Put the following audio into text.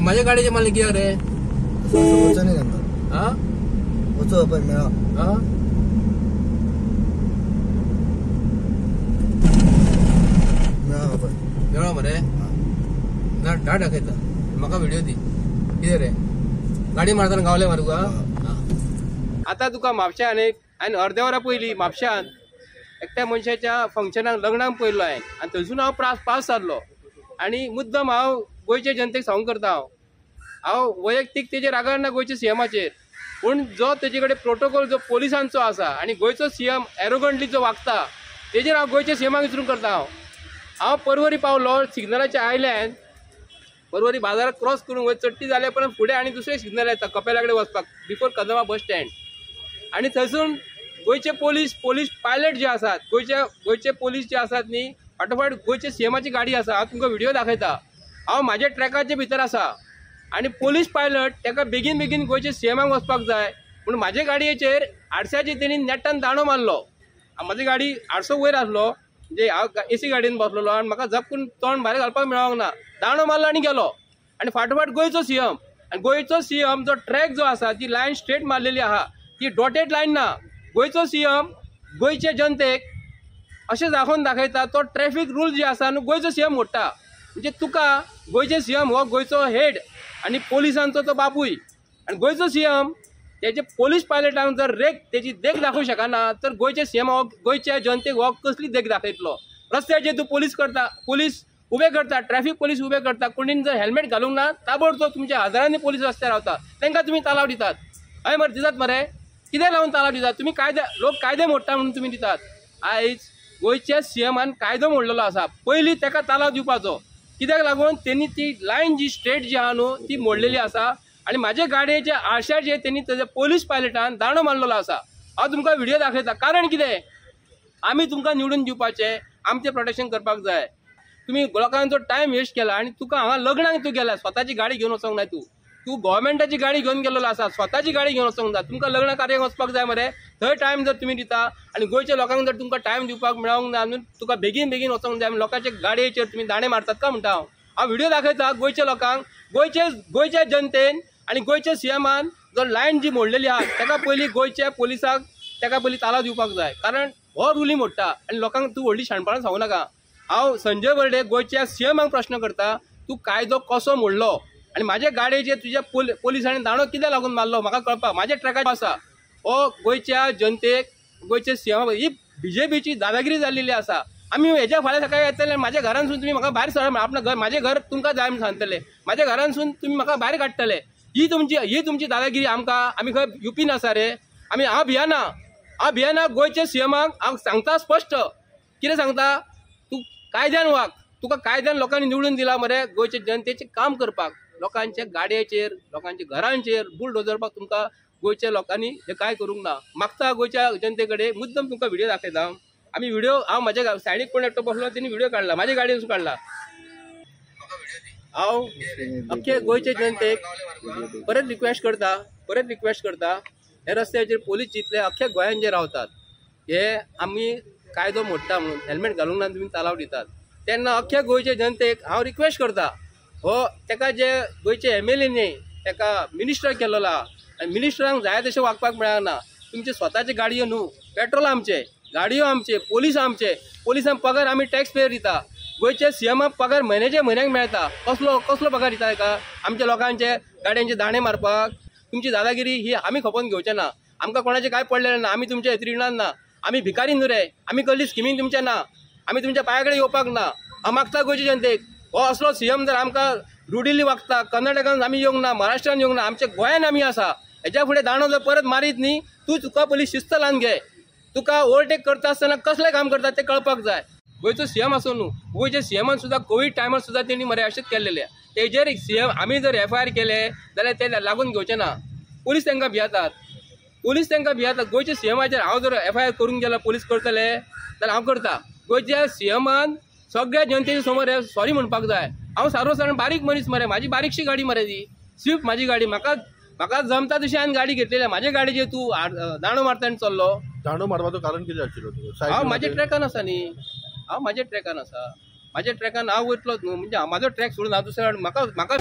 माझ्या गाडीच्या मालकी अरे नाही हा होतो आपण मेळा हा मेळा आपण मेळा मरे ना डाट दाखयता म्हाका व्हिडिओ दी कितें रे गाडी मारताना गावले मरे तुका आतां तुका म्हापशान एक हांवें अर्द्या वरा पयलीं म्हापशान एकट्या मनशाच्या फंक्शनाक लग्नाक पयलो हांवें आनी थंयसून हांव प्रास पास जाल्लो. आनी मुद्दम हांव गोंयचे जनतेक सांगूंक करता हांव. हांव वैयक्तीक तेजेर रागार ना गोंयच्या सीएमाचेर पूण जो तेजे कडेन प्रोटोकॉल जो पोलिसांचो आसा आनी गोंयचो सीएम एरोगंटली जो वागता तेजेर हांव गोंयच्या सीएमाक विचारून करता हांव. हांव परवरी पावलो सिग्नलाच्या आयल्यान परवरी बाजारात क्रॉस करून वयर चडटी जाल्या उपरांत फुडें आनी दुसरें सिग्नल येता कपेला कडेन वचपाक बिफोर कदमा बस स्टँड आनी थंयसून गोंयचे पोलीस पोलीस पायलट जे आसात गोंयचे गोंयचे पोलीस जे आसात न्ही फाटोफाट गोंयचे सीएमाची गाडी आसा हांव तुमकां व्हिडिओ दाखयता. हांव म्हाज्या ट्रॅकाचे भितर आसा. आनी पोलीस पायलट ताका बेगीन बेगीन गोयचे सीएमाक वचपाक जाय पूण म्हाजे गाडयेचेर आडश्याचे तेणी नेटान दांडो मारलो. म्हाजी गाडी आडसो वयर आसलो म्हणजे हांव एसी गाडयेन बसलेलो आनी म्हाका झपकून तोंड भायर घालपाक मेळोंक ना. दांडो मारलो आनी गेलो. आनी फाटोफाट गोंयचो सीएम आनी गोंयचो सीएम जो ट्रॅक जो आसा ती लायन स्ट्रेट मारलेली आहा. ती डॉटेड लायन ना गोंयचो सीएम गोंयचे जनतेक अशें दाखोवन दाखयता तो ट्रॅफीक रूल जे आसा न्हू गोंयचो सीएम मोडटा. म्हणजे तुका गोंयचे सीएम हो गोंयचो हेड आनी पोलिसांचो तो बापूय. आनी गोंयचो सीएम तेजे पोलीस पायलटांक जर रेक तेजी देख दाखोवंक शकना तर गोंयचे सीएम हो गोयच्या जनतेक हो कसली देख दाखयतलो. रस्त्याचेर तूं पोलीस करता पोलीस उबे करता ट्रॅफीक पोलीस उबे करता कोणीन जर हेल्मेट घालूंक ना ताबडतोब तुमच्या हजारांनी पोलीस रस्त्यार रावता. तांकां तुमी तालाव दितात. हय मरे दितात मरे. कितें लावून तालाव दितात तुमी कायदे लोक कायदे मोडटा म्हणून तुमी दितात आयज गोंयच्या सीएमान कायदो मोडलेलो आसा पयलीं ताका तालाव दिवपाचो. कित्याक लागून तेणी ती लायन जी स्ट्रेट जी आहा न्हू ती मोडलेली आसा आनी म्हाजे गाडयेचे जे तेणी त्याच्या पोलीस पायलटान दांडो मारलेलो आसा हांव तुमकां व्हिडिओ दाखयता. कारण कितें? आमी तुमकां निवडून दिवपाचें. आमचें प्रोटेक्शन करपाक जाय. तुमी लोकांचो टायम वेस्ट केला आनी तुका हांगा लग्नाक तूं गेला. स्वताची गाडी घेवन वचोंक ना तूं. तूं गोवोरमेंटाची गाडी घेवन गेलेलो आसा स्वताची गाडी घेवन वचोंक जाय तुमकां लग्न कार्याक वचपाक जाय मरे. थंय टायम जर तुमी दिता आनी गोंयच्या लोकांक जर तुमकां टायम दिवपाक मेळोंक ना न्हू तुका बेगीन बेगीन वचोंक जाय लोकांच्या गाडयेचेर तुमी दाणे मारतात का म्हणटा हांव? हांव व्हिडिओ दाखयता गोंयच्या लोकांक. गोंयचे गोंयच्या जनतेन आनी गोंयच्या सीएमान जर लायन जी मोडलेली आहा ताका पयलीं गोंयच्या पोलिसाक ताका पयलीं ताला दिवपाक जाय. कारण हो रुली मोडटा आनी लोकांक तूं व्हडली शाणपणां सांगू नाका. हांव संजय बर्डे गोंयच्या सीएमाक प्रश्न करता तूं कायदो कसो मोडलो? आनी माझे गाडयेचेर तुज्या पोल पोलिसांनी दांडो कित्याक लागून मारलो हो, म्हाका कळपा. माझ्या ट्रॅकार आसा हो गोंयच्या जनतेक गोंयच्या सीएमा ही बीजेपीची दादागिरी जाल्लेली आसा आमी हेज्या फाल्यां सकाळी येतले म्हाज्या घरानसून तुमी म्हाका भायर सर आपणा घर म्हाजें घर तुमकां जाय म्हण सांगतले. म्हाज्या घरानसून तुमी म्हाका भायर काडटले ही तुमची ही तुमची दादागिरी आमकां आमी खंय युपीन आसा रे. आमी हांव भियाना हांव भियाना गोंयच्या सीएमाक हांव सांगता स्पश्ट कितें सांगता? तूं कायद्यान वाग. तुका कायद्यान लोकांनी निवडून दिला मरे गोंयचे जनतेचें काम करपाक. लोकांच्या गाडयेचेर लोकांच्या घरांचेर बुलडोजरपाक तुमकां गोंयच्या लोकांनी हे काय करूंक ना. मागता गोंयच्या जनते कडेन मुद्दम तुमकां व्हिडिओ दाखयता. आमी व्हिडिओ हांव म्हज्या सायडीक कोण एकटो बसलो तेणी व्हिडिओ काडला म्हाज्या गाडयेसून काडला हांव अख्खे गोंयचे जनतेक परत रिक्वेस्ट करता परत रिक्वेस्ट करता हे रस्त्याचेर पोलीस जितले अख्ख्या गोंयान जे रावतात हे आमी कायदो मोडटा म्हणून हेल्मेट घालूंक ना तुमी तालाव दितात. तेन्ना अख्ख्या गोंयचे जनतेक हांव रिक्वेस्ट करता. हो तेका जे गोंयचे एम एल एनी तेका मिनिस्टर केलेलो. आहा आनी मिनिस्टरांक जाय तशें वागपाक मेळना. तुमचे स्वताच्यो गाडयो न्हू पेट्रोल आमचे गाडयो आमचे पोलीस आमचे. पोलिसांक पगार आमी टॅक्स पेयर दिता. गोंयचे सीएमाक पगार म्हयन्याच्या म्हयन्याक मेळटा कसलो कसलो पगार दिता ताका आमच्या लोकांचे गाडयांचे दाणे मारपाक. तुमची दादागिरी ही आमी खपोवन घेवचे ना. आमकां कोणाचे काय पडलेले ना आमी तुमच्या रिणान ना. आमी भिकारी न्हू रे. आमी कसली स्किमीन तुमच्या ना. आमी तुमच्या पांया कडेन येवपाक ना. हांव मागता गोंयचे जनतेक. हो असलो सीएम जर आमकां रुडिल्ली वागता कर्नाटकान आमी येवंक ना महाराष्ट्रान येवंक ना आमच्या गोंयान आमी आसा हेच्या फुडें दाणो जर परत मारीत न्ही तूं तुका पयलीं शिस्त लावन घे. तुका ओवरटेक करता आसतना कसलें काम करता तें कळपाक जाय. गोंयचो सीएम आसूं न्हू गोंयच्या सीएमान सुद्दां कोवीड टायमार सुद्दां तेणी मरे अशेंच केल्लेलें तेजेर सीएम आमी जर एफ आय आर केले जाल्यार ते लागून घेवचे ना. पुलीस तांकां भियातात. पुलीस तांकां भियातात. गोंयच्या सीएमाचेर हांव जर एफ आय आर करूंक गेलो पुलीस करतले जाल्यार हांव करता. गोंयच्या सीएमान सगळ्या जनतेच्या समोर हे सॉरी म्हणपाक जाय. हांव सर्वसाधारण बारीक मनीस मरे. म्हाजी बारीकशी गाडी मरे ती. स्विफ्ट म्हाजी गाडी. म्हाका म्हाका जमता तशी हांवें गाडी घेतलेली म्हाज्या गाडयेचेर तू दाणो मारता आनी चल्लो. दांडो मारपाचो कारण कितें आशिल्लो? हांव म्हाज्या मारता? ट्रॅकान आसा न्ही हांव म्हाज्या ट्रॅकान आसा. म्हाज्या ट्रॅकान हांव वयतलोच न्हू. म्हणजे म्हाजो ट्रॅक सोडून हांव दुसऱ्या म्हाका म्हाका